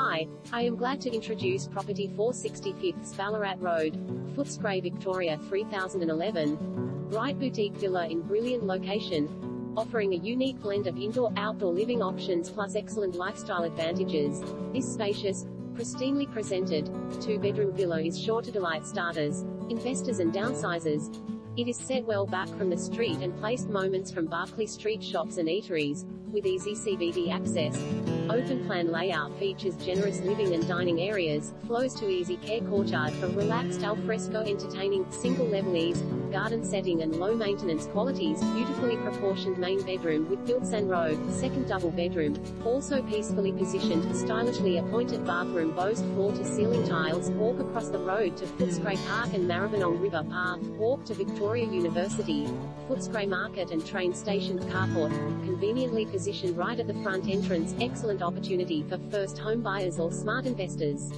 Hi, I am glad to introduce property 465th Ballarat Road, Footscray, Victoria 3011. Bright boutique villa in brilliant location, offering a unique blend of indoor-outdoor living options plus excellent lifestyle advantages. This spacious, pristinely presented, two-bedroom villa is sure to delight starters, investors and downsizers. It is set well back from the street and placed moments from Barkly Street shops and eateries, with easy CBD access. Open plan layout features generous living and dining areas, flows to easy care courtyard for relaxed alfresco entertaining, single level ease, garden setting and low maintenance qualities, beautifully proportioned main bedroom with built-in robe, second double bedroom, also peacefully positioned, stylishly appointed bathroom boast floor to ceiling tiles, walk across the road to Footscray Park and Maribyrnong River Path, walk to Victoria University, Footscray Market and train station carport, conveniently positioned right at the front entrance, excellent opportunity for first home buyers or smart investors.